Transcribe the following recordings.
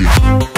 Rock.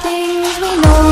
things we know.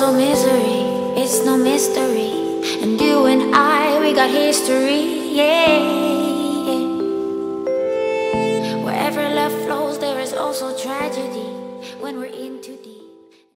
Also misery. It's no mystery. And you and I, we got history. Yeah. Wherever love flows, there is also tragedy when we're in too deep.